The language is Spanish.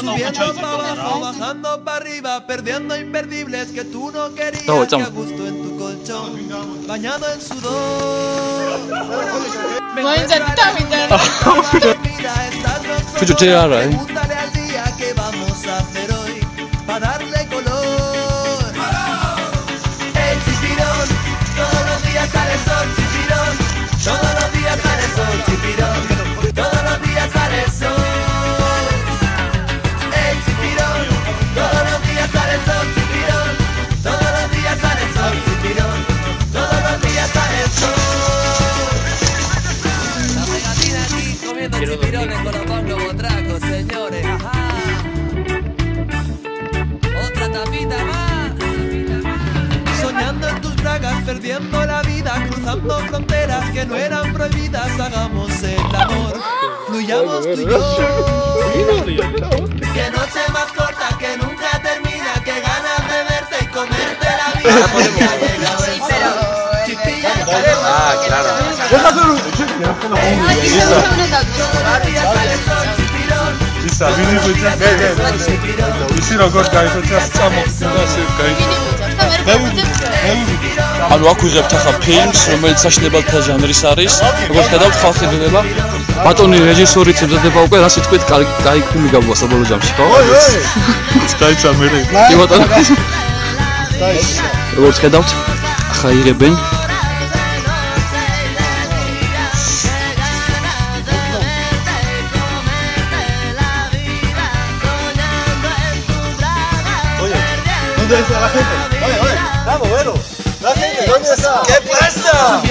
Subiendo para abajo, bajando para arriba, perdiendo imperdibles que tú no querías. Que a gusto en tu colchón, bañado en sudor. Me encuentro a la estás ahora, eh. Pregúntale al día qué vamos a hacer los bongos botracos, señores. Ajá. Otra tapita más. Soñando en tus bragas, perdiendo la vida, cruzando fronteras que no eran prohibidas, hagamos el amor, fluyamos tú y yo. Que noche más corta, que nunca termina, que ganas de verte y comerte la vida. Que ha llegado el sol. Ah, claro. ისა ვინი გვეძა მე მე ისი როგორ გაიხოჭა წამოხდა ასე გაიხოჭა მე ვივიდი ანუ აქ უძებთ ახლა ფილმს რომელიც საშნებალთა ჟანრის არის როგორც გადავთ ხალხი დებება ბატონი რეჟისორიც ებზადება უკვე რა სიტყვით კაი ფილმი გაგვა საბოლოო ჯამში ხო? დაიცა მე. კი ბატონო. დაიცა. როგორც გადავთ ახლა იღებენ. ¿Dónde está la gente? Oye, oye, vamos, bueno. La gente, ¿dónde está? ¿Qué pasa?